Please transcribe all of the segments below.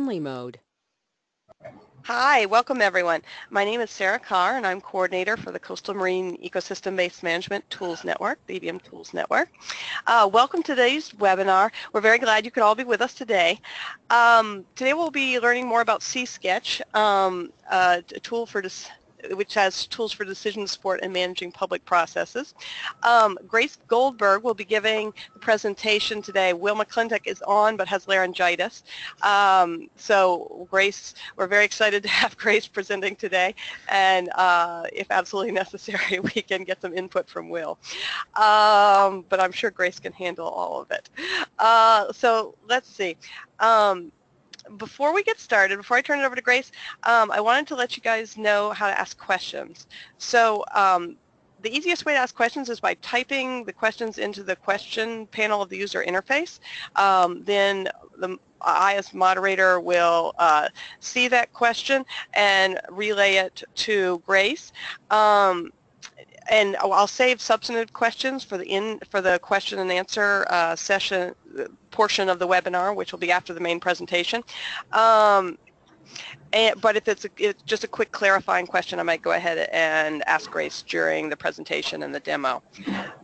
only mode. Hi, welcome everyone. My name is Sarah Carr and I'm coordinator for the Coastal Marine Ecosystem-Based Management Tools Network, the EBM Tools Network. Uh, welcome to today's webinar. We're very glad you could all be with us today. Um, today we'll be learning more about SeaSketch, um, uh, a tool for which has tools for decision support and managing public processes. Um, Grace Goldberg will be giving the presentation today. Will McClintock is on but has laryngitis. Um, so Grace, we're very excited to have Grace presenting today and uh, if absolutely necessary we can get some input from Will. Um, but I'm sure Grace can handle all of it. Uh, so let's see. Um, before we get started, before I turn it over to Grace, um, I wanted to let you guys know how to ask questions. So um, the easiest way to ask questions is by typing the questions into the question panel of the user interface. Um, then the, I as moderator will uh, see that question and relay it to Grace. Um, and I'll save substantive questions for the in for the question and answer uh, session portion of the webinar, which will be after the main presentation. Um, and, but if it's, a, it's, just a quick clarifying question, I might go ahead and ask Grace during the presentation and the demo.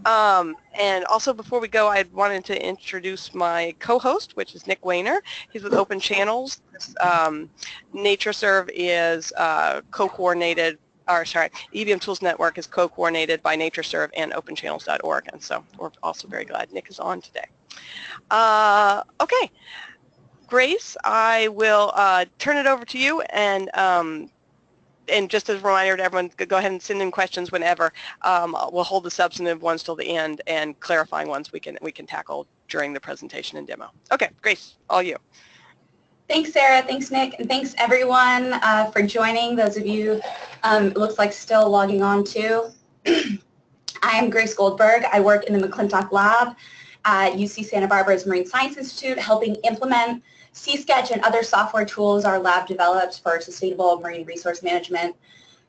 Um, and also before we go, I wanted to introduce my co-host, which is Nick Wehner. He's with Open Channels. Um, NatureServe is uh, co-coordinated or sorry, EBM Tools Network is co-coordinated by NatureServe and OpenChannels.org, and so we're also very glad Nick is on today. Uh, okay, Grace, I will uh, turn it over to you, and um, and just as a reminder to everyone, go ahead and send in questions whenever. Um, we'll hold the substantive ones till the end, and clarifying ones we can we can tackle during the presentation and demo. Okay, Grace, all you. Thanks, Sarah. Thanks, Nick. And thanks, everyone, uh, for joining. Those of you, um, it looks like still logging on too. I am Grace Goldberg. I work in the McClintock Lab at UC Santa Barbara's Marine Science Institute, helping implement SeaSketch and other software tools our lab develops for sustainable marine resource management.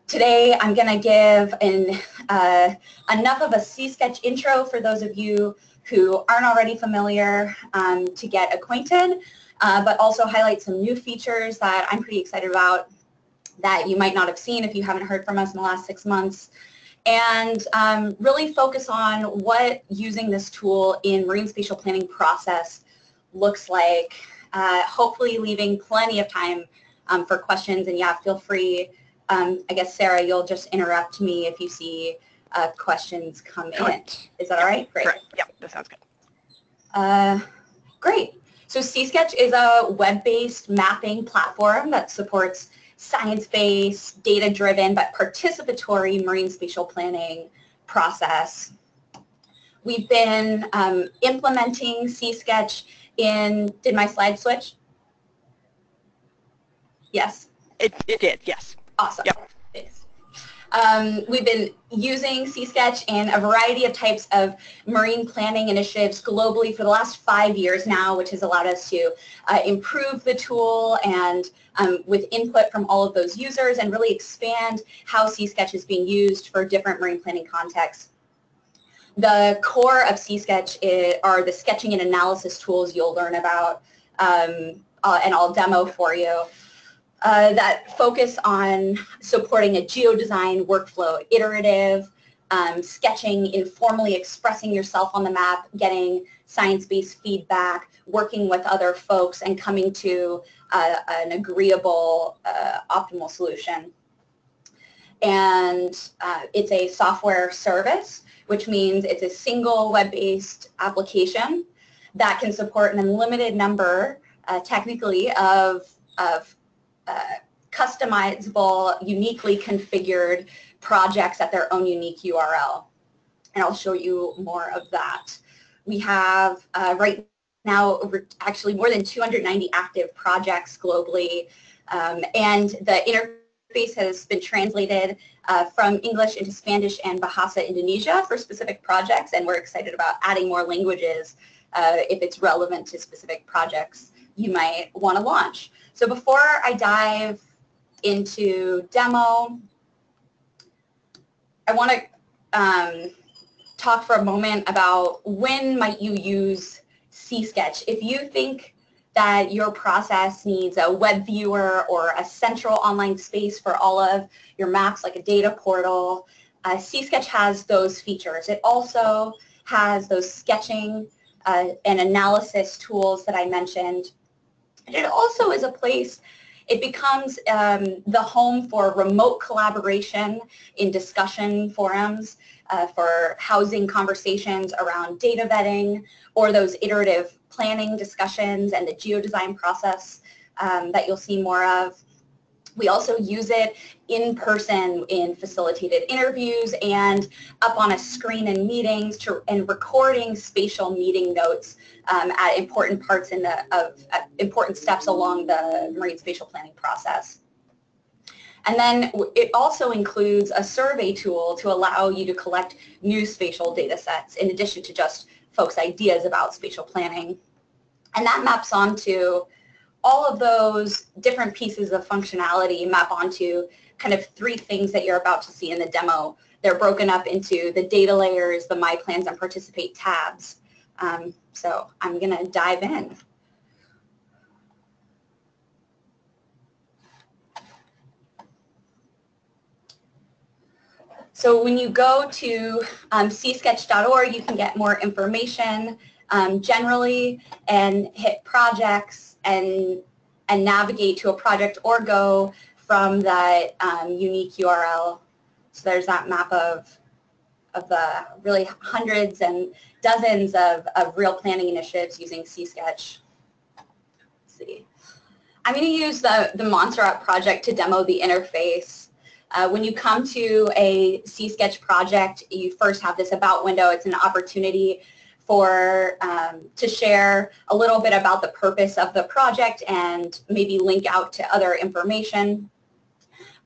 Today, I'm going to give an, uh, enough of a SeaSketch intro for those of you who aren't already familiar um, to get acquainted uh, but also highlight some new features that I'm pretty excited about that you might not have seen if you haven't heard from us in the last six months and um, really focus on what using this tool in marine spatial planning process looks like, uh, hopefully leaving plenty of time um, for questions and yeah, feel free. Um, I guess, Sarah, you'll just interrupt me if you see uh, questions come Correct. in. Is that all right? Great. Correct. Yep, that sounds good. Uh, great. So SeaSketch is a web-based mapping platform that supports science-based, data-driven, but participatory marine spatial planning process. We've been um, implementing SeaSketch in, did my slide switch? Yes? It, it did, yes. Awesome. Yep. Um, we've been using SeaSketch in a variety of types of marine planning initiatives globally for the last five years now, which has allowed us to uh, improve the tool and um, with input from all of those users and really expand how SeaSketch is being used for different marine planning contexts. The core of SeaSketch are the sketching and analysis tools you'll learn about um, uh, and I'll demo for you. Uh, that focus on supporting a geodesign workflow, iterative, um, sketching, informally expressing yourself on the map, getting science-based feedback, working with other folks, and coming to uh, an agreeable, uh, optimal solution. And uh, it's a software service, which means it's a single web-based application that can support an unlimited number, uh, technically, of, of customizable, uniquely configured projects at their own unique URL. And I'll show you more of that. We have uh, right now actually more than 290 active projects globally. Um, and the interface has been translated uh, from English into Spanish and Bahasa Indonesia for specific projects. And we're excited about adding more languages uh, if it's relevant to specific projects you might want to launch. So before I dive into demo, I want to um, talk for a moment about when might you use SeaSketch. If you think that your process needs a web viewer or a central online space for all of your maps like a data portal, uh, SeaSketch has those features. It also has those sketching uh, and analysis tools that I mentioned. It also is a place, it becomes um, the home for remote collaboration in discussion forums uh, for housing conversations around data vetting or those iterative planning discussions and the geodesign process um, that you'll see more of. We also use it in person in facilitated interviews and up on a screen in meetings to, and recording spatial meeting notes um, at important parts in the, of important steps along the marine spatial planning process. And then it also includes a survey tool to allow you to collect new spatial data sets in addition to just folks' ideas about spatial planning. And that maps onto all of those different pieces of functionality map onto kind of three things that you're about to see in the demo. They're broken up into the data layers, the My Plans and Participate tabs. Um, so I'm going to dive in. So when you go to um, seasketch.org, you can get more information um, generally and hit projects and, and navigate to a project or go from that um, unique URL. So there's that map of, of the really hundreds and dozens of, of real planning initiatives using SeaSketch. Let's see. I'm going to use the, the Montserrat project to demo the interface. Uh, when you come to a SeaSketch project, you first have this about window. It's an opportunity for um, to share a little bit about the purpose of the project and maybe link out to other information.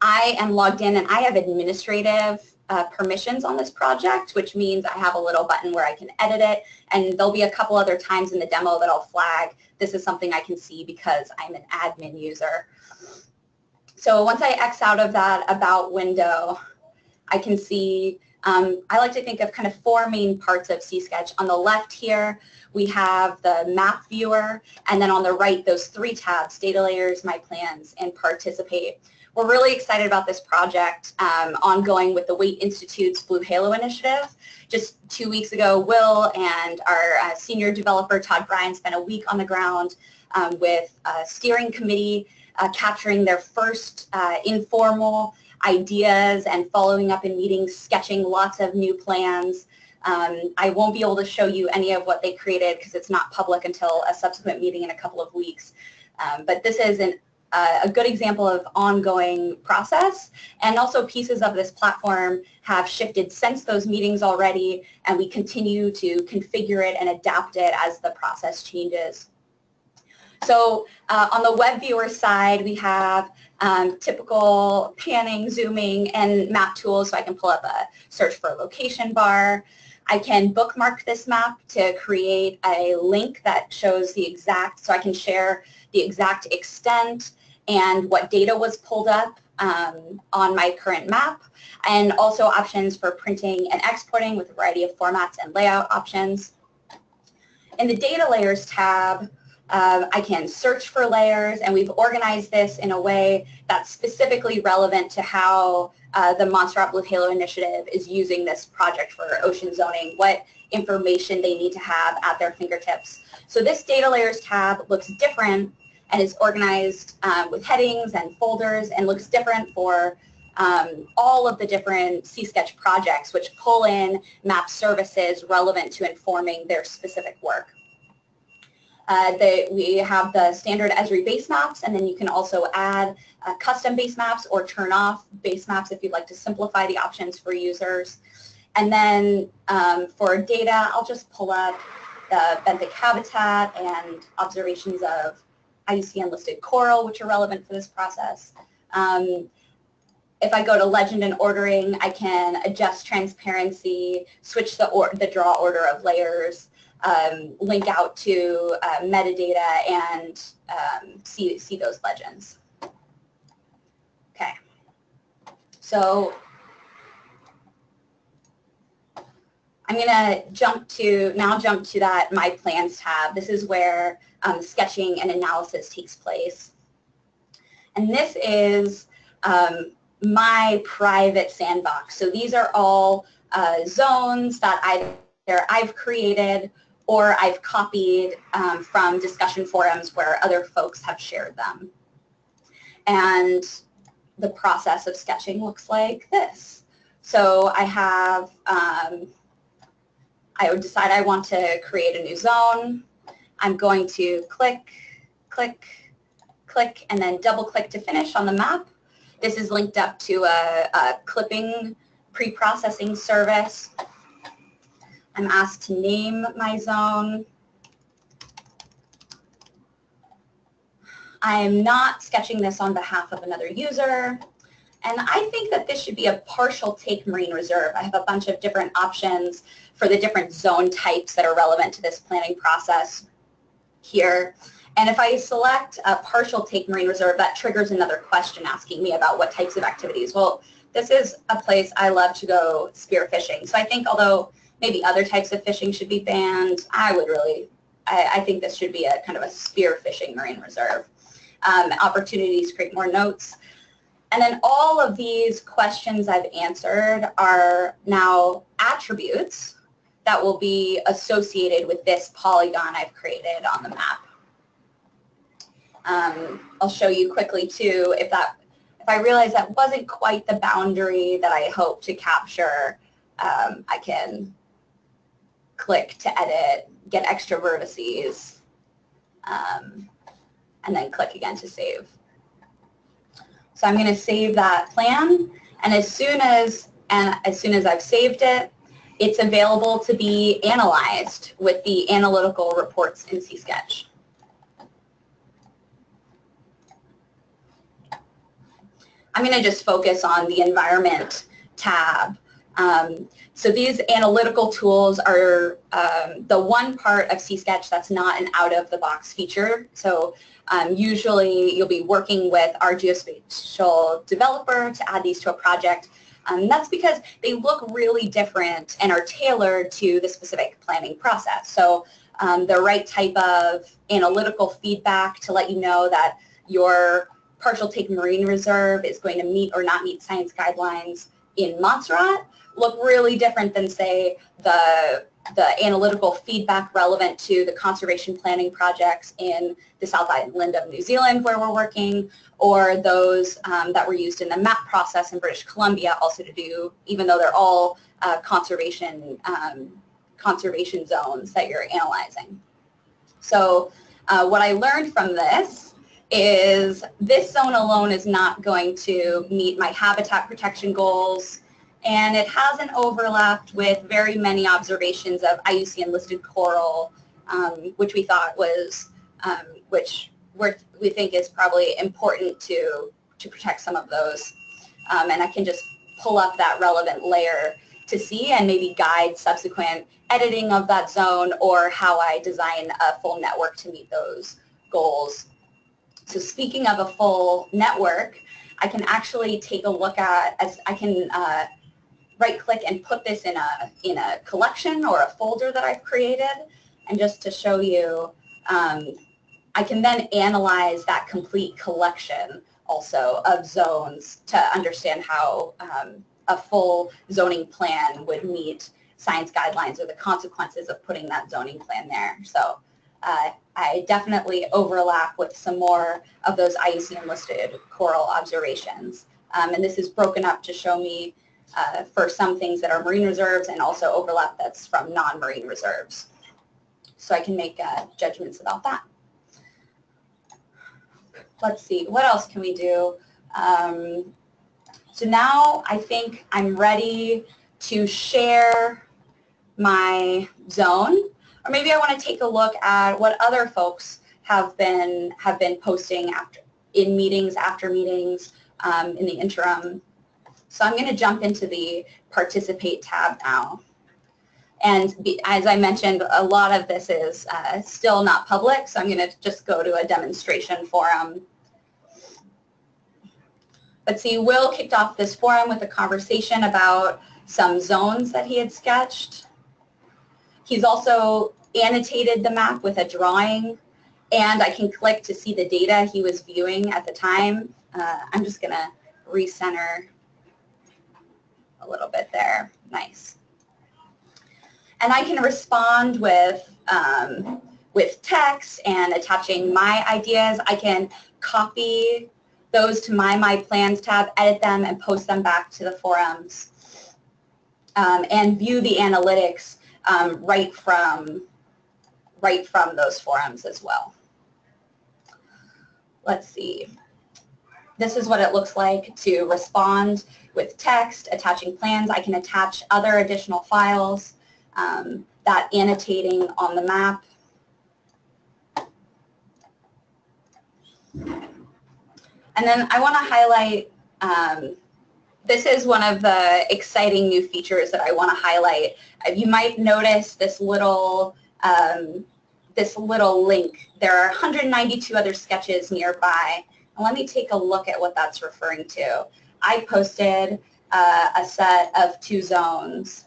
I am logged in and I have administrative uh, permissions on this project, which means I have a little button where I can edit it, and there'll be a couple other times in the demo that I'll flag this is something I can see because I'm an admin user. So once I X out of that About window, I can see um, I like to think of kind of four main parts of SeaSketch. On the left here, we have the map viewer, and then on the right, those three tabs, data layers, my plans, and participate. We're really excited about this project um, ongoing with the Waitt Institute's Blue Halo Initiative. Just two weeks ago, Will and our uh, senior developer, Todd Bryan, spent a week on the ground um, with a steering committee uh, capturing their first uh, informal ideas and following up in meetings, sketching lots of new plans. Um, I won't be able to show you any of what they created because it's not public until a subsequent meeting in a couple of weeks. Um, but this is an, uh, a good example of ongoing process and also pieces of this platform have shifted since those meetings already and we continue to configure it and adapt it as the process changes. So uh, on the web viewer side, we have um, typical panning, zooming, and map tools. So I can pull up a search for a location bar. I can bookmark this map to create a link that shows the exact, so I can share the exact extent and what data was pulled up um, on my current map, and also options for printing and exporting with a variety of formats and layout options. In the Data Layers tab, um, I can search for layers, and we've organized this in a way that's specifically relevant to how uh, the Montserrat Blue Halo Initiative is using this project for ocean zoning, what information they need to have at their fingertips. So this Data Layers tab looks different and is organized um, with headings and folders and looks different for um, all of the different SeaSketch projects which pull in map services relevant to informing their specific work. Uh, we have the standard Esri base maps, and then you can also add uh, custom base maps or turn off base maps if you'd like to simplify the options for users. And then um, for data, I'll just pull up the benthic habitat and observations of IUCN listed coral, which are relevant for this process. Um, if I go to legend and ordering, I can adjust transparency, switch the, or, the draw order of layers, um, link out to uh, metadata and um, see, see those legends. Okay. So I'm going to jump to, now jump to that My Plans tab. This is where um, sketching and analysis takes place. And this is um, my private sandbox. So these are all uh, zones that either I've created or I've copied um, from discussion forums where other folks have shared them. And the process of sketching looks like this. So I have, um, I would decide I want to create a new zone. I'm going to click, click, click, and then double click to finish on the map. This is linked up to a, a clipping pre-processing service. I'm asked to name my zone. I am not sketching this on behalf of another user. And I think that this should be a partial take marine reserve. I have a bunch of different options for the different zone types that are relevant to this planning process here. And if I select a partial take marine reserve, that triggers another question asking me about what types of activities. Well, this is a place I love to go spearfishing. So I think although maybe other types of fishing should be banned, I would really, I, I think this should be a kind of a spearfishing marine reserve. Um, opportunities create more notes. And then all of these questions I've answered are now attributes that will be associated with this polygon I've created on the map. Um, I'll show you quickly too if that if I realize that wasn't quite the boundary that I hope to capture, um, I can click to edit, get extra vertices, um, and then click again to save. So I'm going to save that plan, and as soon as and as soon as I've saved it, it's available to be analyzed with the analytical reports in SeaSketch. I'm going to just focus on the environment tab. Um, so these analytical tools are um, the one part of SeaSketch that's not an out-of-the-box feature. So um, usually you'll be working with our geospatial developer to add these to a project. Um, that's because they look really different and are tailored to the specific planning process. So um, the right type of analytical feedback to let you know that your partial take marine reserve is going to meet or not meet science guidelines in Montserrat look really different than say the the analytical feedback relevant to the conservation planning projects in the South Island of New Zealand where we're working, or those um, that were used in the MaPP process in British Columbia also to do, even though they're all uh, conservation, um, conservation zones that you're analyzing. So uh, what I learned from this is this zone alone is not going to meet my habitat protection goals and it hasn't overlapped with very many observations of IUCN listed coral, um, which we thought was, um, which we we think is probably important to, to protect some of those. Um, and I can just pull up that relevant layer to see and maybe guide subsequent editing of that zone or how I design a full network to meet those goals. So speaking of a full network, I can actually take a look at, as I can uh, right click and put this in a, in a collection or a folder that I've created. And just to show you, um, I can then analyze that complete collection also of zones to understand how um, a full zoning plan would meet science guidelines or the consequences of putting that zoning plan there. So uh, I definitely overlap with some more of those IUCN listed coral observations. Um, and this is broken up to show me uh, for some things that are marine reserves and also overlap that's from non-marine reserves. So I can make uh, judgments about that. Let's see, what else can we do? Um, so now I think I'm ready to share my zone or maybe I want to take a look at what other folks have been have been posting after in meetings, after meetings, um, in the interim. So I'm going to jump into the participate tab now. And be, as I mentioned, a lot of this is uh, still not public, so I'm going to just go to a demonstration forum. Let's see, Will kicked off this forum with a conversation about some zones that he had sketched. He's also annotated the map with a drawing and I can click to see the data he was viewing at the time. Uh, I'm just going to recenter a little bit there. Nice. And I can respond with, um, with text and attaching my ideas. I can copy those to my My Plans tab, edit them, and post them back to the forums. Um, and view the analytics um, right from right from those forums as well. Let's see. This is what it looks like to respond with text, attaching plans. I can attach other additional files, um, that annotating on the map. And then I want to highlight, um, this is one of the exciting new features that I want to highlight. Uh, you might notice this little um, this little link. There are 192 other sketches nearby. And let me take a look at what that's referring to. I posted uh, a set of two zones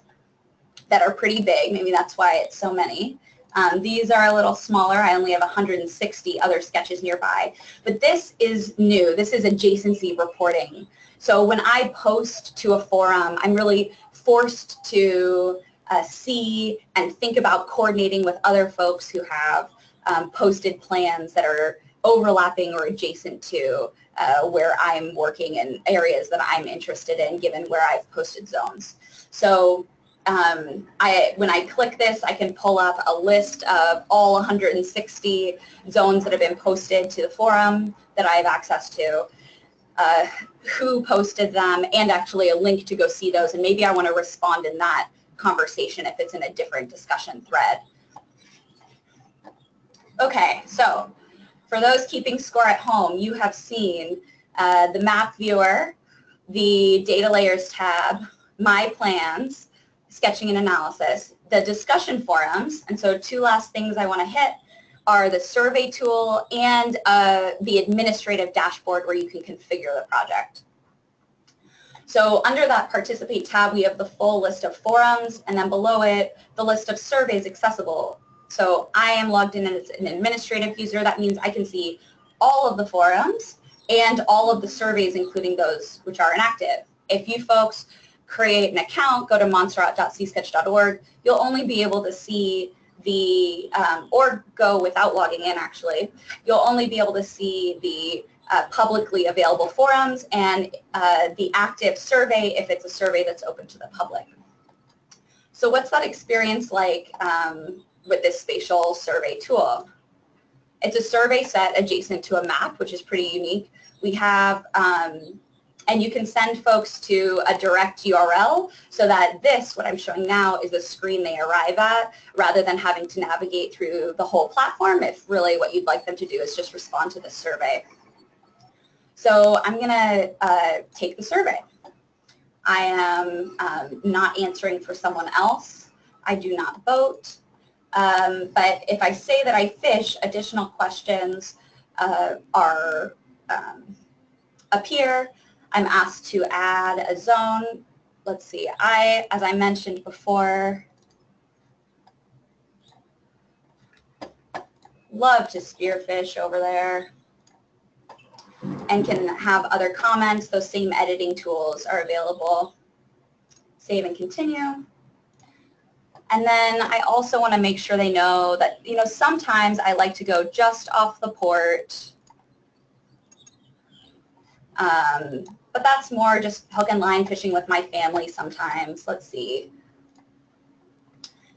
that are pretty big. Maybe that's why it's so many. Um, these are a little smaller. I only have 160 other sketches nearby. But this is new. This is adjacency reporting. So when I post to a forum, I'm really forced to uh, see and think about coordinating with other folks who have um, posted plans that are overlapping or adjacent to uh, where I'm working in areas that I'm interested in given where I've posted zones. So um, I, when I click this, I can pull up a list of all 160 zones that have been posted to the forum that I have access to, uh, who posted them, and actually a link to go see those. And maybe I want to respond in that conversation if it's in a different discussion thread. Okay, so for those keeping score at home, you have seen uh, the map viewer, the data layers tab, my plans, sketching and analysis, the discussion forums, and so two last things I want to hit are the survey tool and uh, the administrative dashboard where you can configure the project. So under that Participate tab, we have the full list of forums, and then below it, the list of surveys accessible. So I am logged in as an administrative user. That means I can see all of the forums and all of the surveys, including those which are inactive. If you folks create an account, go to montserrat.seasketch.org, you'll only be able to see the, um, or go without logging in actually, you'll only be able to see the uh, publicly available forums and uh, the active survey if it's a survey that's open to the public. So what's that experience like um, with this spatial survey tool? It's a survey set adjacent to a map, which is pretty unique. We have, um, and you can send folks to a direct URL so that this, what I'm showing now, is a screen they arrive at rather than having to navigate through the whole platform if really what you'd like them to do is just respond to the survey. So I'm going to uh, take the survey. I am um, not answering for someone else. I do not vote. Um, but if I say that I fish, additional questions uh, are um, appear. I'm asked to add a zone. Let's see. I, as I mentioned before, love to spearfish over there and can have other comments. Those same editing tools are available. Save and continue. And then I also want to make sure they know that, you know, sometimes I like to go just off the port. Um, but that's more just hook and line fishing with my family sometimes. Let's see.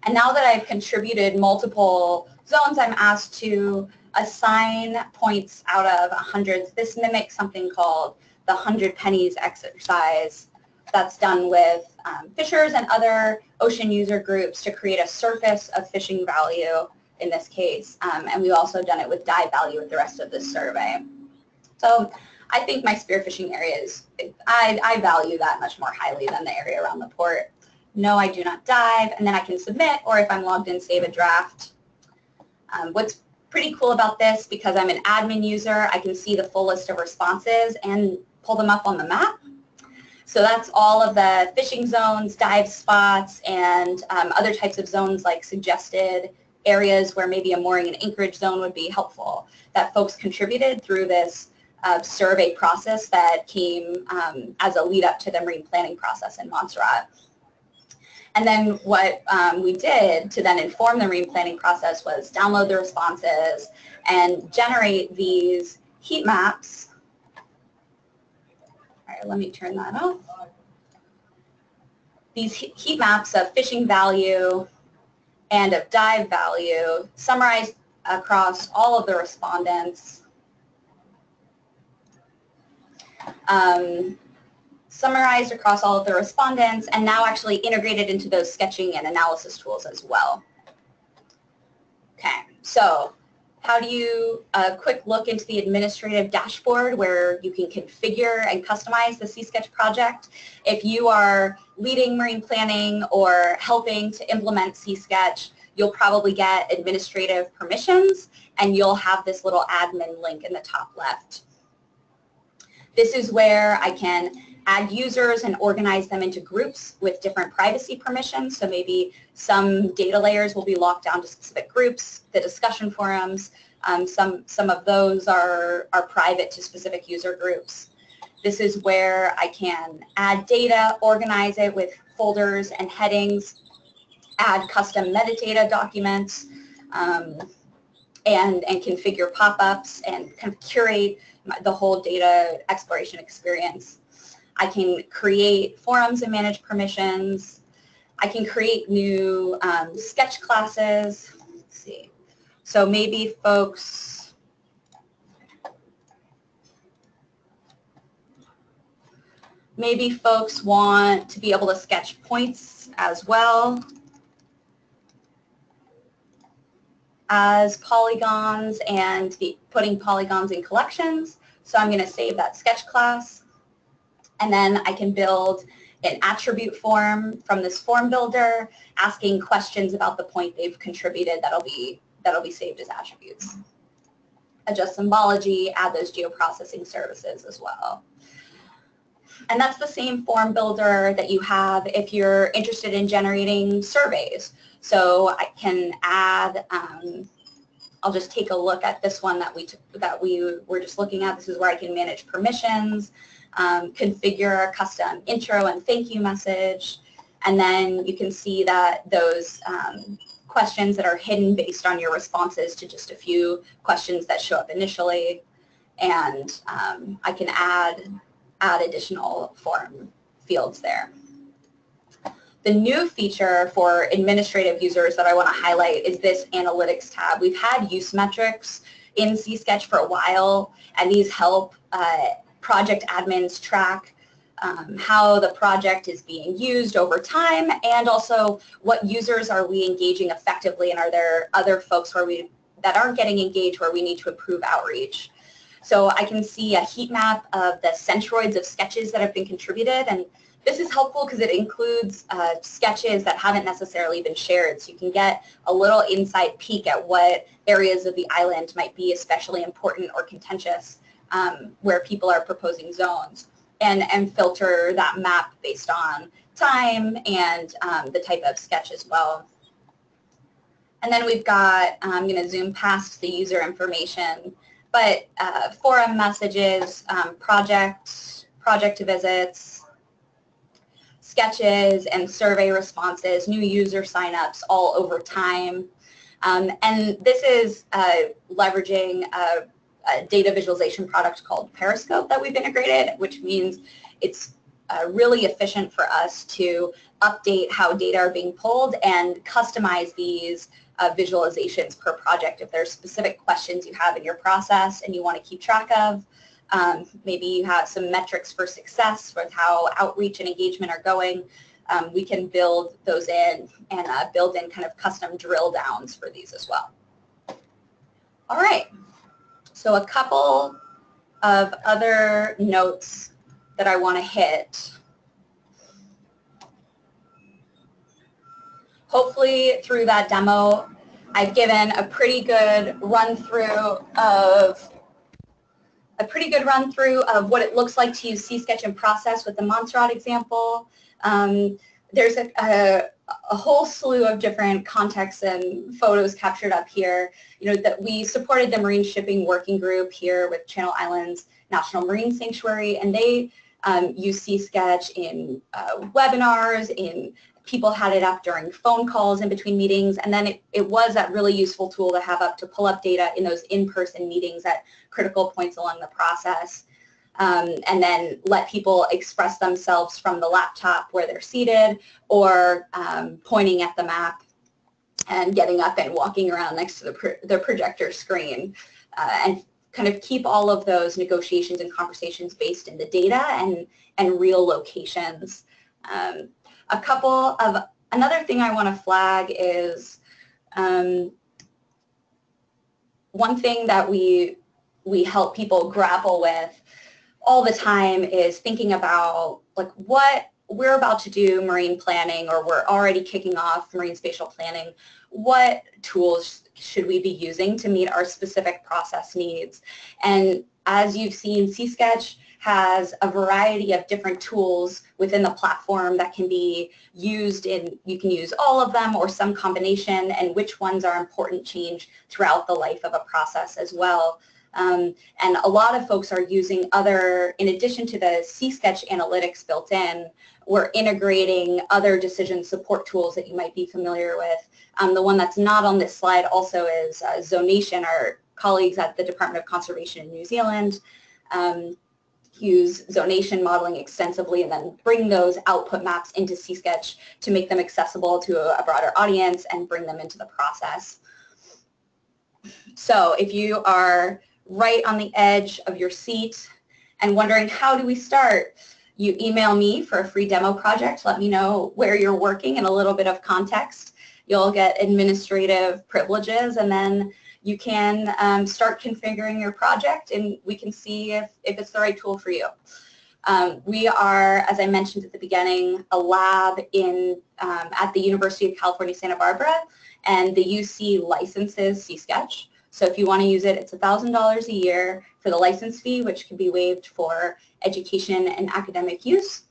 And now that I've contributed multiple zones, I'm asked to assign points out of 100. This mimics something called the 100 pennies exercise that's done with um, fishers and other ocean user groups to create a surface of fishing value in this case. Um, and we've also done it with dive value with the rest of this survey. So I think my spearfishing area is, I, I value that much more highly than the area around the port. No, I do not dive, and then I can submit, or if I'm logged in, save a draft. Um, what's pretty cool about this because I'm an admin user. I can see the full list of responses and pull them up on the map. So that's all of the fishing zones, dive spots, and um, other types of zones like suggested areas where maybe a mooring and anchorage zone would be helpful that folks contributed through this uh, survey process that came um, as a lead up to the marine planning process in Montserrat. And then what um, we did to then inform the marine planning process was download the responses and generate these heat maps. Let me turn that off. These heat maps of fishing value and of dive value summarized across all of the respondents. Um, summarized across all of the respondents, and now actually integrated into those sketching and analysis tools as well. Okay, so how do you, a quick look into the administrative dashboard where you can configure and customize the SeaSketch project. If you are leading marine planning or helping to implement SeaSketch, you'll probably get administrative permissions and you'll have this little admin link in the top left. This is where I can add users and organize them into groups with different privacy permissions. So maybe some data layers will be locked down to specific groups, the discussion forums, um, some, some of those are, are private to specific user groups. This is where I can add data, organize it with folders and headings, add custom metadata documents, um, and, and configure pop-ups and kind of curate the whole data exploration experience. I can create forums and manage permissions. I can create new um, sketch classes. Let's see. So maybe folks maybe folks want to be able to sketch points as well as polygons and putting polygons in collections. So I'm going to save that sketch class. And then I can build an attribute form from this form builder asking questions about the point they've contributed that'll be, that'll be saved as attributes. Adjust symbology, add those geoprocessing services as well. And that's the same form builder that you have if you're interested in generating surveys. So I can add, um, I'll just take a look at this one that we, that we were just looking at. This is where I can manage permissions um, configure a custom intro and thank you message, and then you can see that those um, questions that are hidden based on your responses to just a few questions that show up initially, and um, I can add, add additional form fields there. The new feature for administrative users that I want to highlight is this analytics tab. We've had use metrics in SeaSketch for a while, and these help uh, project admins track um, how the project is being used over time and also what users are we engaging effectively and are there other folks where we that aren't getting engaged where we need to improve outreach. So I can see a heat map of the centroids of sketches that have been contributed and this is helpful because it includes uh, sketches that haven't necessarily been shared so you can get a little inside peek at what areas of the island might be especially important or contentious um, where people are proposing zones and, and filter that map based on time and um, the type of sketch as well. And then we've got, I'm going to zoom past the user information, but uh, forum messages, um, project, project visits, sketches and survey responses, new user signups all over time. Um, and this is uh, leveraging a a data visualization product called Periscope that we've integrated, which means it's uh, really efficient for us to update how data are being pulled and customize these uh, visualizations per project. If there's specific questions you have in your process and you want to keep track of, um, maybe you have some metrics for success with how outreach and engagement are going, um, we can build those in and uh, build in kind of custom drill downs for these as well. All right. So a couple of other notes that I want to hit. Hopefully through that demo, I've given a pretty good run through of a pretty good run through of what it looks like to use SeaSketch and process with the Montserrat example. Um, there's a, a, a, whole slew of different contexts and photos captured up here. You know, that we supported the Marine Shipping Working Group here with Channel Islands National Marine Sanctuary, and they um, use SeaSketch in uh, webinars, in people had it up during phone calls in between meetings, and then it, it was that really useful tool to have up to pull up data in those in-person meetings at critical points along the process. Um, and then let people express themselves from the laptop where they're seated or um, pointing at the map and getting up and walking around next to the, pro the projector screen uh, and kind of keep all of those negotiations and conversations based in the data and, and real locations. Um, a couple of, another thing I want to flag is um, one thing that we, we help people grapple with all the time is thinking about like what we're about to do marine planning or we're already kicking off marine spatial planning, what tools should we be using to meet our specific process needs? And as you've seen, SeaSketch has a variety of different tools within the platform that can be used in, you can use all of them or some combination and which ones are important change throughout the life of a process as well. Um, and a lot of folks are using other, in addition to the SeaSketch analytics built in, we're integrating other decision support tools that you might be familiar with. Um, the one that's not on this slide also is uh, Zonation, our colleagues at the Department of Conservation in New Zealand. Um, use zonation modeling extensively and then bring those output maps into SeaSketch to make them accessible to a, broader audience and bring them into the process. So if you are right on the edge of your seat and wondering how do we start, you email me for a free demo project. Let me know where you're working and a little bit of context. You'll get administrative privileges and then you can um, start configuring your project and we can see if, if it's the right tool for you. Um, we are, as I mentioned at the beginning, a lab in um, at the University of California, Santa Barbara, and the UC licenses SeaSketch. So if you want to use it, it's $1,000 a year for the license fee, which can be waived for education and academic use.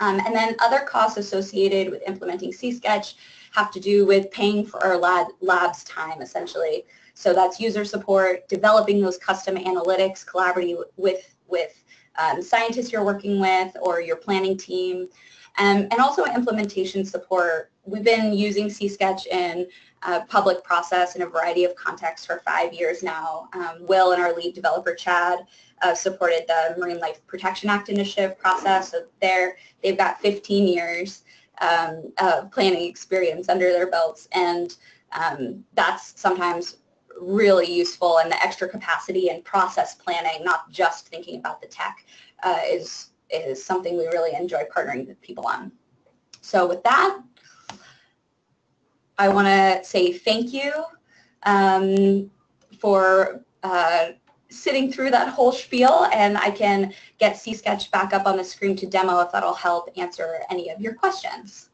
Um, and then other costs associated with implementing SeaSketch have to do with paying for our lab, lab's time, essentially. So that's user support, developing those custom analytics, collaborating with, with um, scientists you're working with or your planning team, um, and also implementation support. We've been using SeaSketch in uh, public process in a variety of contexts for five years now. Um, Will and our lead developer, Chad, uh, supported the Marine Life Protection Act initiative process. So there, they've got 15 years um, of planning experience under their belts, and um, that's sometimes really useful and the extra capacity and process planning, not just thinking about the tech, uh, is, is something we really enjoy partnering with people on. So with that, I want to say thank you um, for uh, sitting through that whole spiel and I can get SeaSketch back up on the screen to demo if that'll help answer any of your questions.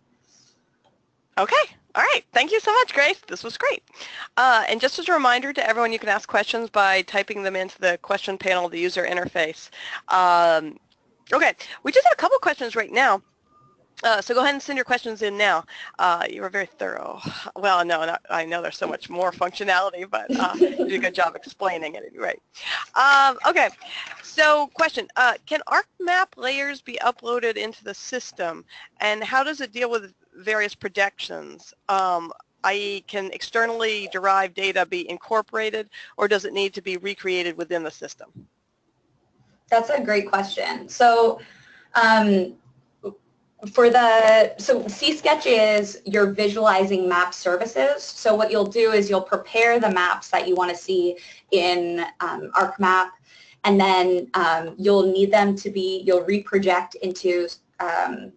Okay. All right. Thank you so much, Grace. This was great. Uh, and just as a reminder to everyone, you can ask questions by typing them into the question panel, of the user interface. Um, okay. We just have a couple questions right now. Uh, so go ahead and send your questions in now. Uh, you were very thorough. Well, no, not, I know there's so much more functionality, but uh, you did a good job explaining it. Right. Um, okay. So question, uh, can ArcMap layers be uploaded into the system? And how does it deal with various projections? Um, i.e. can externally derived data be incorporated or does it need to be recreated within the system? That's a great question. So um, for the, so SeaSketch is your visualizing map services. So what you'll do is you'll prepare the maps that you want to see in um, ArcMap and then um, you'll need them to be, you'll reproject into um,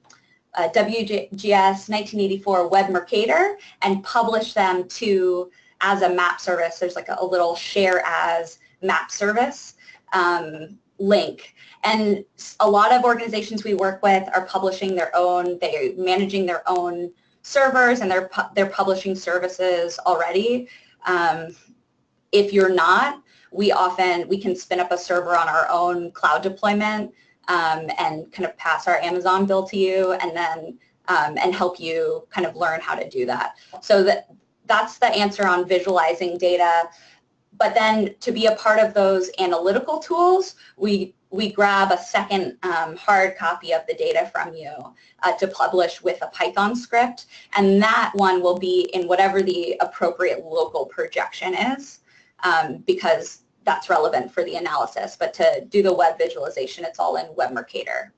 WGS 1984 Web Mercator and publish them to as a map service. There's like a, a little share as map service um, link. And a lot of organizations we work with are publishing their own, they're managing their own servers and they're, they're publishing services already. Um, if you're not, we often, we can spin up a server on our own cloud deployment um, and kind of pass our Amazon bill to you and then um, and help you kind of learn how to do that. So that that's the answer on visualizing data. But then to be a part of those analytical tools, we we grab a second um, hard copy of the data from you uh, to publish with a Python script, and that one will be in whatever the appropriate local projection is, um, because that's relevant for the analysis. But to do the web visualization, it's all in Web Mercator.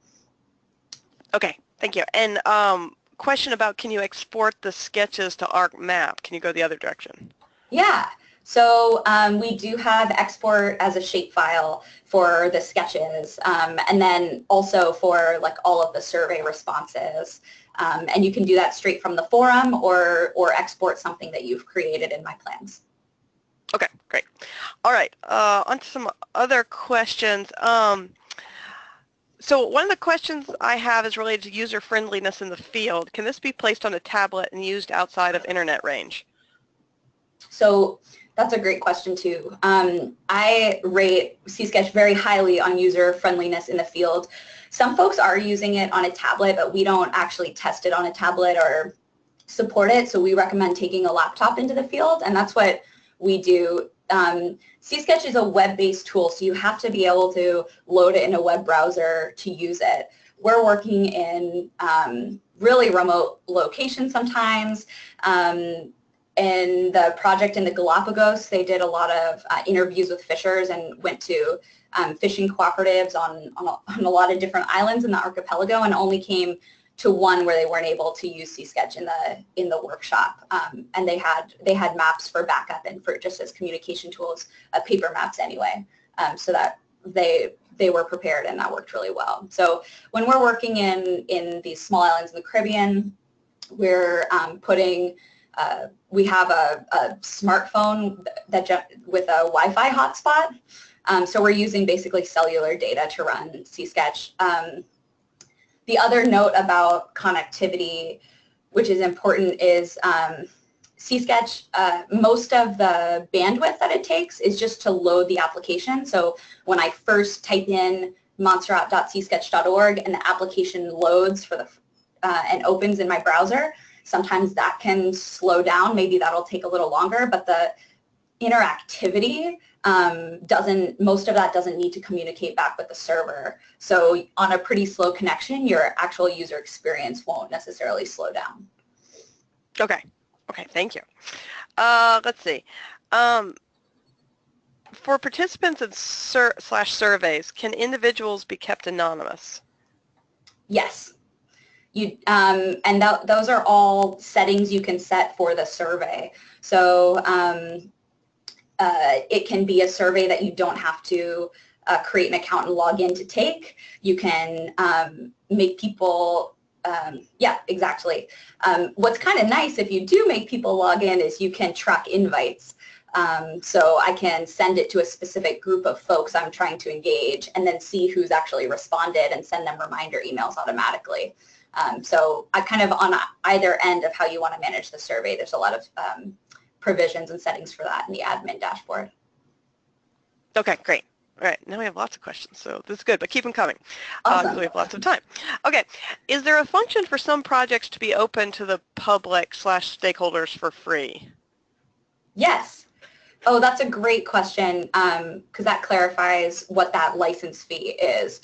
Okay, thank you. And um, question about can you export the sketches to ArcMap? Can you go the other direction? Yeah. So um, we do have export as a shapefile for the sketches um, and then also for like all of the survey responses. Um, and you can do that straight from the forum or, or export something that you've created in My Plans. Okay, great. All right, uh, on to some other questions. Um, so one of the questions I have is related to user friendliness in the field. Can this be placed on a tablet and used outside of internet range? So that's a great question too. Um, I rate SeaSketch very highly on user friendliness in the field. Some folks are using it on a tablet, but we don't actually test it on a tablet or support it, so we recommend taking a laptop into the field, and that's what we do. Um, SeaSketch is a web-based tool, so you have to be able to load it in a web browser to use it. We're working in um, really remote locations sometimes. Um, in the project in the Galapagos, they did a lot of uh, interviews with fishers and went to um, fishing cooperatives on, on a, on, a, lot of different islands in the archipelago and only came to one where they weren't able to use SeaSketch in the in the workshop. Um, and they had they had maps for backup and for just as communication tools, uh, paper maps anyway, um, so that they they were prepared and that worked really well. So when we're working in in these small islands in the Caribbean, we're um, putting uh, we have a, a, smartphone that with a Wi-Fi hotspot. Um, so we're using basically cellular data to run SeaSketch. Um, the other note about connectivity, which is important, is um, SeaSketch, uh, most of the bandwidth that it takes is just to load the application. So when I first type in montserrat.seasketch.org and the application loads for the uh, and opens in my browser, Sometimes that can slow down. Maybe that'll take a little longer, but the interactivity um, doesn't, most of that doesn't need to communicate back with the server. So on a pretty slow connection, your actual user experience won't necessarily slow down. Okay. Okay, thank you. Uh, let's see. Um, for participants in sur slash surveys, can individuals be kept anonymous? Yes. You, um, and th those are all settings you can set for the survey. So um, uh, it can be a survey that you don't have to uh, create an account and log in to take. You can um, make people, um, yeah, exactly. Um, what's kind of nice if you do make people log in is you can track invites. Um, so I can send it to a specific group of folks I'm trying to engage and then see who's actually responded and send them reminder emails automatically. Um, so I kind of on either end of how you want to manage the survey, there's a lot of um, provisions and settings for that in the admin dashboard. Okay, great. All right, now we have lots of questions, so this is good, but keep them coming uh, awesome. uh, we have lots of time. Okay, is there a function for some projects to be open to the public slash stakeholders for free? Yes. Oh, that's a great question because um, that clarifies what that license fee is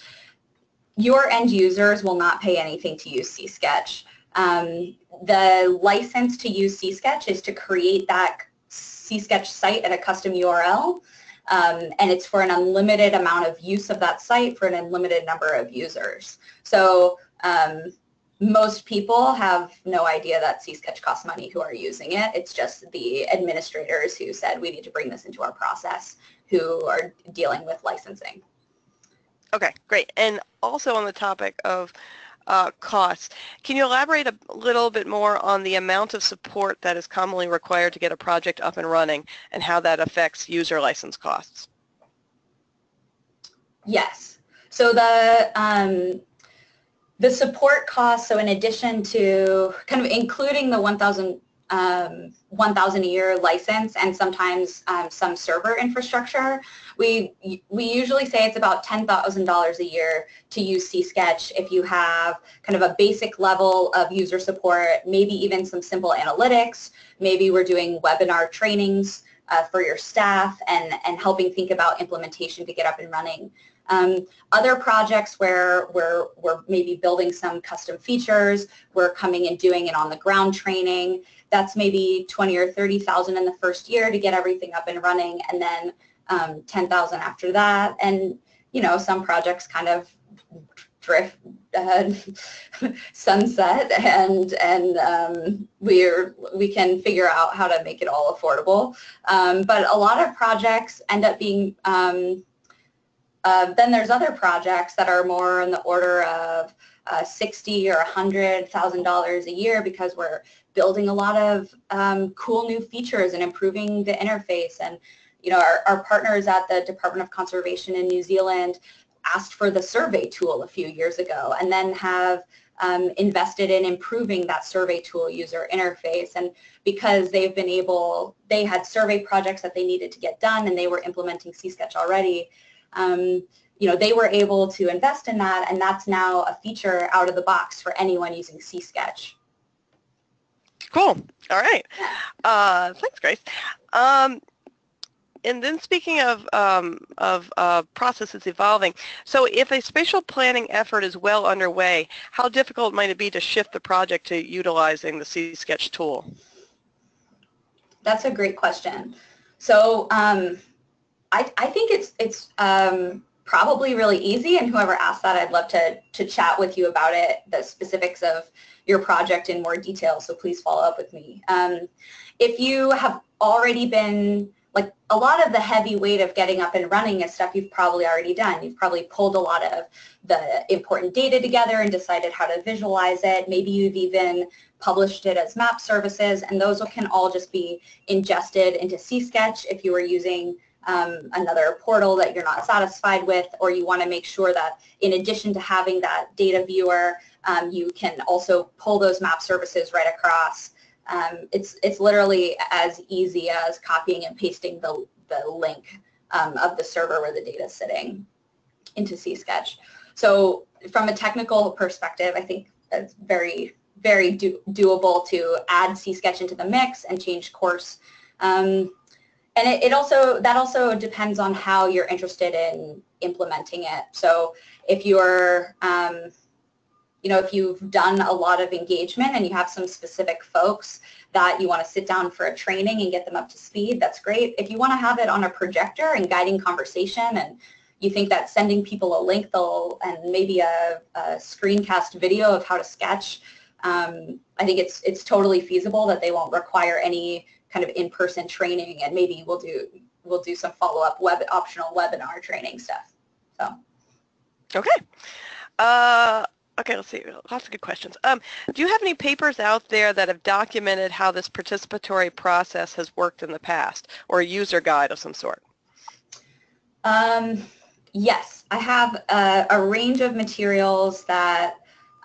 your end users will not pay anything to use SeaSketch. Um, the license to use SeaSketch is to create that SeaSketch site at a custom URL, um, and it's for an unlimited amount of use of that site for an unlimited number of users. So um, most people have no idea that SeaSketch costs money who are using it. It's just the administrators who said we need to bring this into our process who are dealing with licensing. Okay, great. And also on the topic of uh, costs, can you elaborate a little bit more on the amount of support that is commonly required to get a project up and running and how that affects user license costs? Yes. So the um, the support costs, so in addition to kind of including the $1,000 um, 1,000 a year license and sometimes um, some server infrastructure. We, we usually say it's about $10,000 a year to use SeaSketch if you have kind of a basic level of user support, maybe even some simple analytics. Maybe we're doing webinar trainings uh, for your staff and, and helping think about implementation to get up and running. Um, other projects where we're, we're maybe building some custom features, we're coming and doing it on the ground training. That's maybe 20 or 30,000 in the first year to get everything up and running and then um, 10,000 after that. And, you know, some projects kind of drift uh, sunset and and um, we're we can figure out how to make it all affordable um, but a lot of projects end up being um, uh, then there's other projects that are more in the order of uh, 60 or 100 thousand dollars a year because we're building a lot of um, cool new features and improving the interface. And you know our, our partners at the Department of Conservation in New Zealand asked for the survey tool a few years ago and then have um, invested in improving that survey tool user interface. And because they've been able, they had survey projects that they needed to get done and they were implementing SeaSketch already, um, you know, they were able to invest in that. And that's now a feature out of the box for anyone using SeaSketch. Cool. All right. Uh, thanks, Grace. Um, and then speaking of, um, of uh, processes evolving, so if a spatial planning effort is well underway, how difficult might it be to shift the project to utilizing the SeaSketch tool? That's a great question. So um, I, I think it's, it's um, probably really easy and whoever asked that, I'd love to, to chat with you about it, the specifics of your project in more detail, so please follow up with me. Um, if you have already been, like a lot of the heavy weight of getting up and running is stuff you've probably already done. You've probably pulled a lot of the important data together and decided how to visualize it. Maybe you've even published it as map services, and those can all just be ingested into SeaSketch if you are using um, another portal that you're not satisfied with, or you want to make sure that in addition to having that data viewer, um, you can also pull those map services right across. Um, it's, it's literally as easy as copying and pasting the, the link um, of the server where the data is sitting into SeaSketch. So from a technical perspective, I think it's very, very do doable to add SeaSketch into the mix and change course. Um, and it, it, also that also depends on how you're interested in implementing it. So if you're um, you know, if you've done a lot of engagement and you have some specific folks that you want to sit down for a training and get them up to speed, that's great. If you want to have it on a projector and guiding conversation and you think that sending people a link they'll, and maybe a, a screencast video of how to sketch, um, I think it's, it's totally feasible that they won't require any kind of in-person training and maybe we'll do we'll do some follow-up web optional webinar training stuff. So. Okay. Uh, okay, let's see. Lots of good questions. Um, do you have any papers out there that have documented how this participatory process has worked in the past or a user guide of some sort? Um, yes, I have a, a range of materials that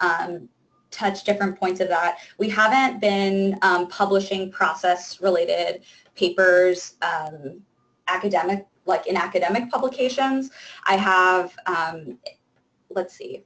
um, touch different points of that. We haven't been um, publishing process-related papers um, academic, like in academic publications. I have, um, let's see,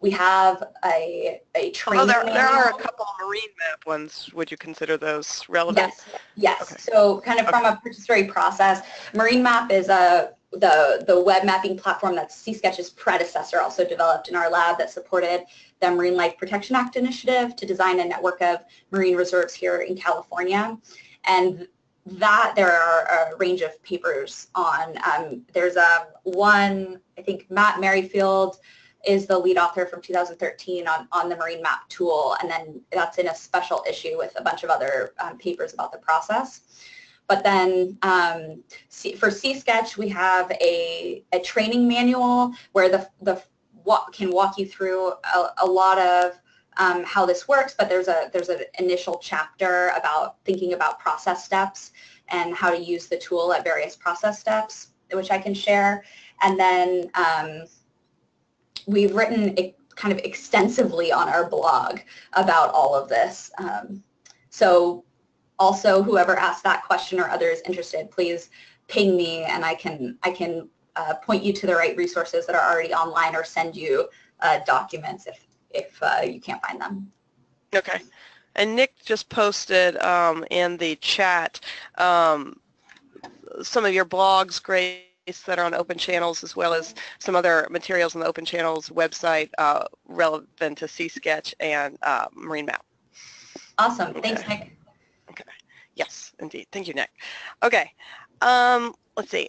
we have a, a training Oh, there, there are a couple of marine map ones. Would you consider those relevant? Yes, yes. Okay. So kind of okay. from a participatory process, Marine Map is a the, the web mapping platform that SeaSketch's predecessor also developed in our lab that supported the Marine Life Protection Act initiative to design a network of marine reserves here in California. And that there are a range of papers on. Um, there's a one, I think Matt Merrifield is the lead author from 2013 on, on the marine map tool, and then that's in a special issue with a bunch of other um, papers about the process. But then um, for SeaSketch, we have a, a training manual where the, the can walk you through a, a lot of um, how this works, but there's a there's an initial chapter about thinking about process steps and how to use the tool at various process steps, which I can share. And then um, we've written kind of extensively on our blog about all of this. Um, so also, whoever asked that question or others interested, please ping me and I can, I can uh, point you to the right resources that are already online or send you uh, documents if, if uh, you can't find them. Okay. And Nick just posted um, in the chat um, some of your blogs, Grace, that are on Open Channels, as well as some other materials on the Open Channels website uh, relevant to SeaSketch and uh, Marine Map. Awesome. Thanks, Nick. Okay. Yes, indeed. Thank you, Nick. Okay. Um, let's see.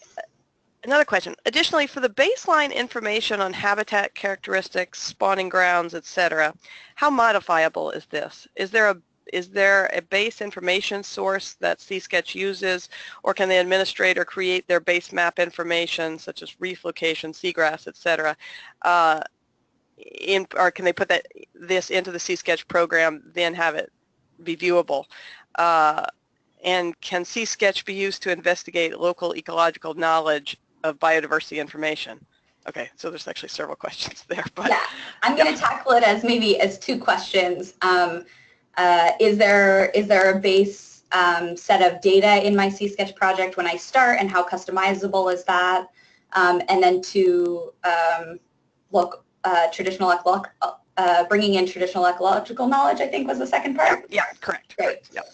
Another question. Additionally, for the baseline information on habitat characteristics, spawning grounds, etc., how modifiable is this? Is there a is there a base information source that SeaSketch uses, or can the administrator create their base map information, such as reef location, seagrass, etc., uh, in, or can they put that this into the SeaSketch program, then have it be viewable? Uh, and can SeaSketch be used to investigate local ecological knowledge of biodiversity information? Okay, so there's actually several questions there. But yeah, I'm going to tackle it as maybe as two questions. Um, uh, is there is there a base um, set of data in my SeaSketch project when I start, and how customizable is that? Um, and then to um, look uh, traditional uh, bringing in traditional ecological knowledge, I think was the second part. Yeah, correct. Great. Yep.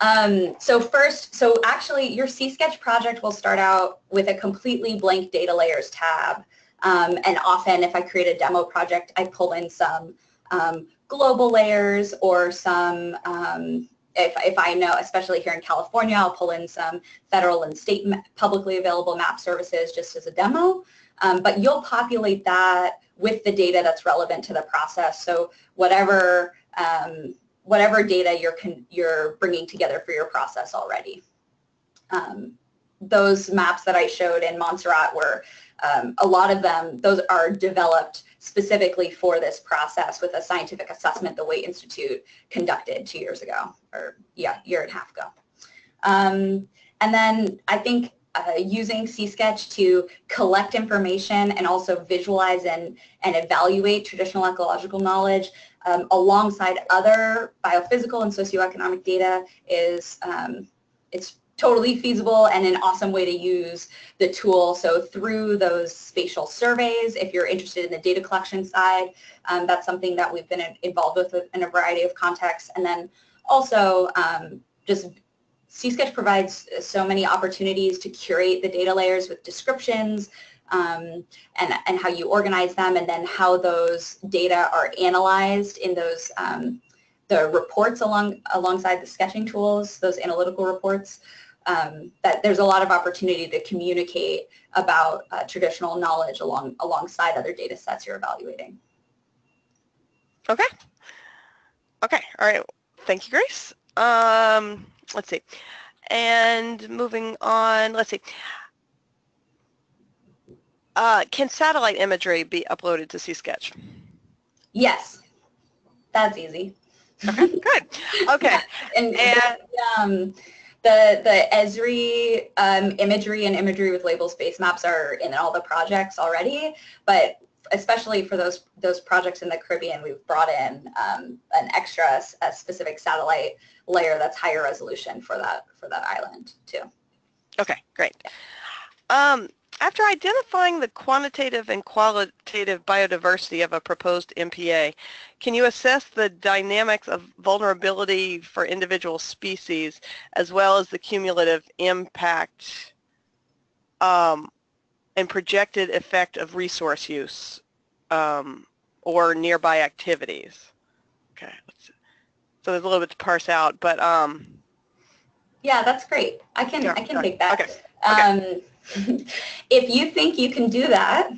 Um, so first, so actually your SeaSketch project will start out with a completely blank data layers tab. Um, and often if I create a demo project, I pull in some um, global layers or some, um, if, if I know, especially here in California, I'll pull in some federal and state publicly available map services just as a demo. Um, but you'll populate that with the data that's relevant to the process. So whatever um, whatever data you're, you're bringing together for your process already. Um, those maps that I showed in Montserrat were, um, a lot of them, those are developed specifically for this process with a scientific assessment the Waitt Institute conducted two years ago, or yeah, year and a half ago. Um, and then I think uh, using SeaSketch to collect information and also visualize and, and evaluate traditional ecological knowledge um, alongside other biophysical and socioeconomic data is um, it's totally feasible and an awesome way to use the tool. So through those spatial surveys, if you're interested in the data collection side, um, that's something that we've been involved with in a variety of contexts. And then also um, just SeaSketch provides so many opportunities to curate the data layers with descriptions um, and, and how you organize them and then how those data are analyzed in those um, the reports along alongside the sketching tools, those analytical reports, um, that there's a lot of opportunity to communicate about uh, traditional knowledge along alongside other data sets you're evaluating. Okay. Okay. All right. Thank you, Grace. Um, let's see. And moving on, let's see. Uh, can satellite imagery be uploaded to SeaSketch? Yes, that's easy. Okay, good. Okay. and, and um, the the Esri um, imagery and imagery with labels base maps are in all the projects already, but especially for those those projects in the Caribbean, we've brought in um, an extra, a specific satellite layer that's higher resolution for that for that island too. Okay, great. Um, after identifying the quantitative and qualitative biodiversity of a proposed MPA, can you assess the dynamics of vulnerability for individual species as well as the cumulative impact um, and projected effect of resource use um, or nearby activities? Okay, so there's a little bit to parse out, but um, yeah, that's great. I can yeah, I can take that. Okay. okay. If you think you can do that,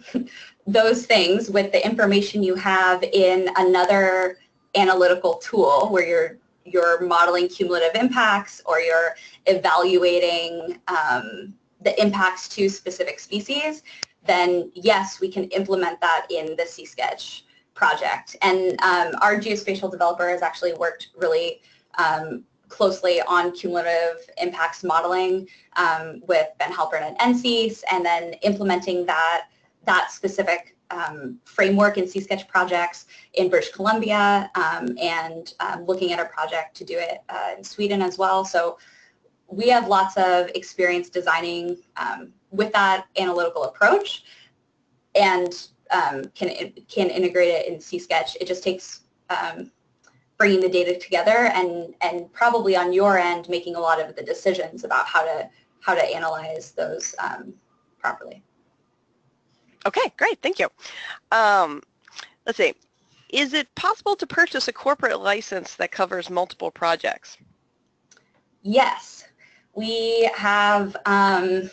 those things with the information you have in another analytical tool where you're you're modeling cumulative impacts or you're evaluating um, the impacts to specific species, then yes, we can implement that in the SeaSketch project. And um, our geospatial developer has actually worked really um, closely on cumulative impacts modeling um, with Ben Halpern at NCEAS and then implementing that, that specific um, framework in SeaSketch projects in British Columbia um, and um, looking at a project to do it uh, in Sweden as well. So we have lots of experience designing um, with that analytical approach and can, can integrate it in SeaSketch. It just takes um, bringing the data together and, and probably on your end making a lot of the decisions about how to, how to analyze those properly. Okay, great. Thank you. Um, let's see. Is it possible to purchase a corporate license that covers multiple projects? Yes. We have um,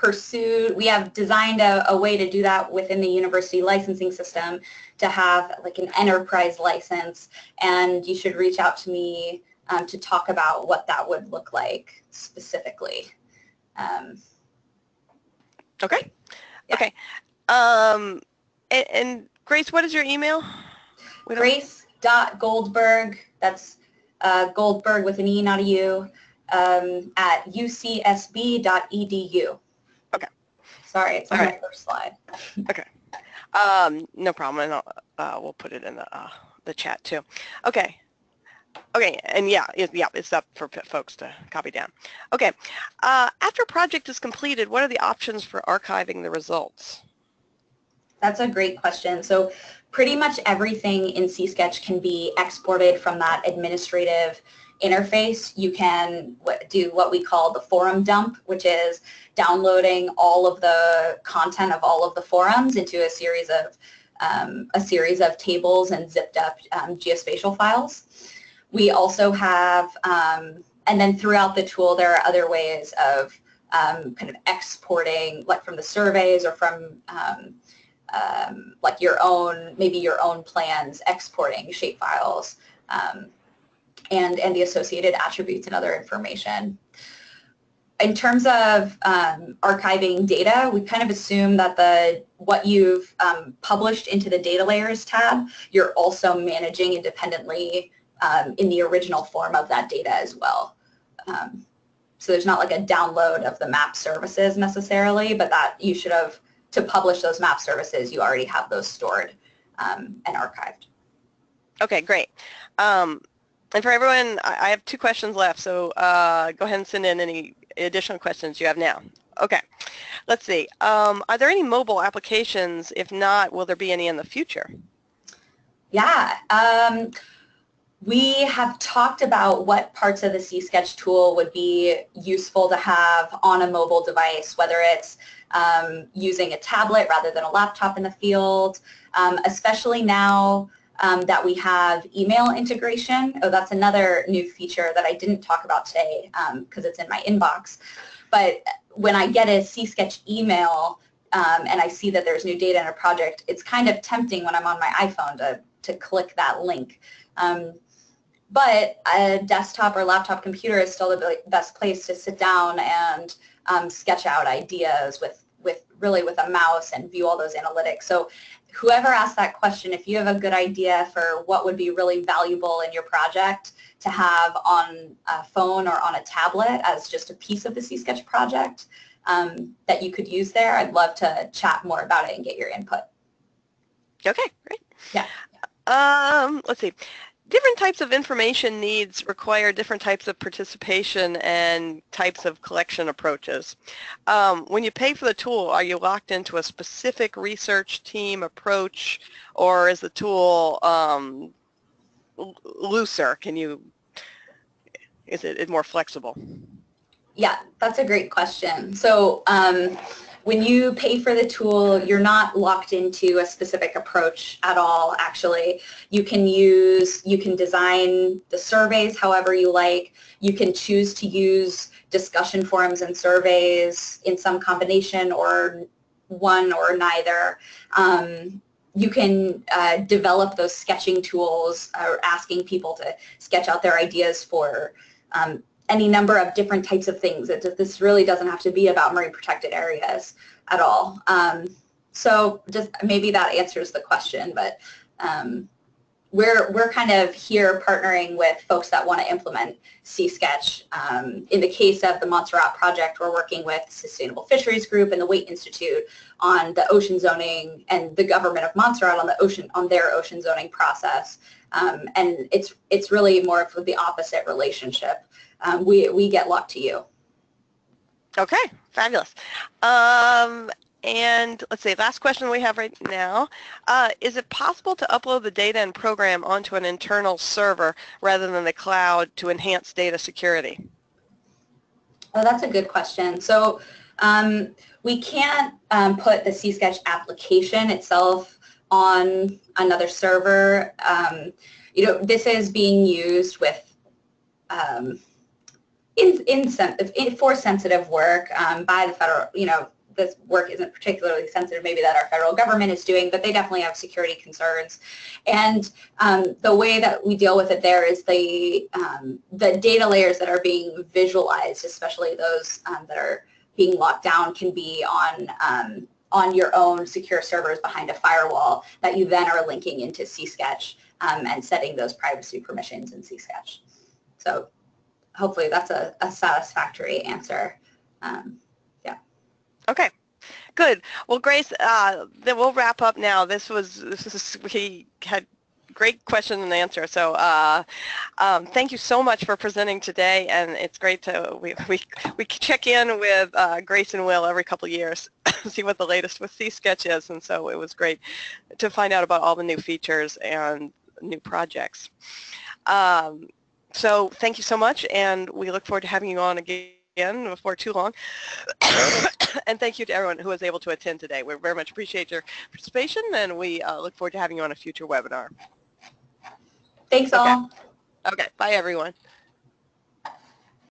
pursued, we have designed a, a, way to do that within the university licensing system to have like an enterprise license and you should reach out to me um, to talk about what that would look like specifically. Um, okay. Yeah. Okay. Um, and, and, Grace, what is your email? Grace.goldberg, that's uh, Goldberg with an E, not a U, um, at ucsb.edu. Sorry, it's on All my right. first slide. okay. Um, no problem. And uh, we'll put it in the, uh, the chat too. Okay. Okay, and yeah, it, yeah, it's up for folks to copy down. Okay, uh, after a project is completed, what are the options for archiving the results? That's a great question. So pretty much everything in SeaSketch can be exported from that administrative interface. You can do what we call the forum dump, which is downloading all of the content of all of the forums into a series of um, a series of tables and zipped up um, geospatial files. We also have, um, and then throughout the tool, there are other ways of um, kind of exporting, like from the surveys or from um, um, like your own, maybe your own plans, exporting shapefiles um, and, and the associated attributes and other information. In terms of um, archiving data, we kind of assume that the what you've um, published into the data layers tab, you're also managing independently um, in the original form of that data as well. Um, so there's not like a download of the map services necessarily, but that you should have, to publish those map services, you already have those stored um, and archived. Okay, great. Um, and for everyone, I have two questions left, so uh, go ahead and send in any additional questions you have now. Okay, let's see. Um, are there any mobile applications? If not, will there be any in the future? Yeah. Um, we have talked about what parts of the SeaSketch tool would be useful to have on a mobile device, whether it's um, using a tablet rather than a laptop in the field, um, especially now um, that we have email integration. Oh, that's another new feature that I didn't talk about today because um, it's in my inbox. But when I get a SeaSketch email um, and I see that there's new data in a project, it's kind of tempting when I'm on my iPhone to, to click that link. Um, but a desktop or laptop computer is still the best place to sit down and um, sketch out ideas with, with really with a mouse and view all those analytics. So whoever asked that question, if you have a good idea for what would be really valuable in your project to have on a phone or on a tablet as just a piece of the SeaSketch project um, that you could use there, I'd love to chat more about it and get your input. Okay, great. Yeah. Um, let's see different types of information needs require different types of participation and types of collection approaches. Um, when you pay for the tool, are you locked into a specific research team approach or is the tool um, looser? Can you, is it more flexible? Yeah, that's a great question. So um, when you pay for the tool, you're not locked into a specific approach at all, actually. You can use, you can design the surveys however you like. You can choose to use discussion forums and surveys in some combination or one or neither. Um, you can uh, develop those sketching tools or asking people to sketch out their ideas for um, any number of different types of things. It, this really doesn't have to be about marine protected areas at all. Um, so just maybe that answers the question, but um, we're we're kind of here partnering with folks that want to implement SeaSketch. Um, in the case of the Montserrat project, we're working with Sustainable Fisheries Group and the Waitt Institute on the ocean zoning and the government of Montserrat on the ocean on their ocean zoning process. Um, and it's it's really more of the opposite relationship. Um, we we get luck to you. Okay, fabulous. Um, and let's see, last question we have right now. Uh, is it possible to upload the data and program onto an internal server rather than the cloud to enhance data security? Oh, that's a good question. So um, we can't um, put the SeaSketch application itself on another server. Um, you know, this is being used with um, in, in, in, for sensitive work um, by the federal, you know, this work isn't particularly sensitive maybe that our federal government is doing, but they definitely have security concerns. And um, the way that we deal with it there is the, um, the data layers that are being visualized, especially those um, that are being locked down can be on um, on your own secure servers behind a firewall that you then are linking into SeaSketch um, and setting those privacy permissions in SeaSketch. So hopefully that's a, a satisfactory answer. Um, Okay, good. Well, Grace, uh, then we'll wrap up now. This was this is we had great question and answer. So uh, um, thank you so much for presenting today, and it's great to we we, we check in with uh, Grace and Will every couple years, see what the latest with SeaSketch is, and so it was great to find out about all the new features and new projects. Um, so thank you so much, and we look forward to having you on again before too long. and thank you to everyone who was able to attend today. We very much appreciate your participation and we uh, look forward to having you on a future webinar. Thanks all. Okay, bye everyone.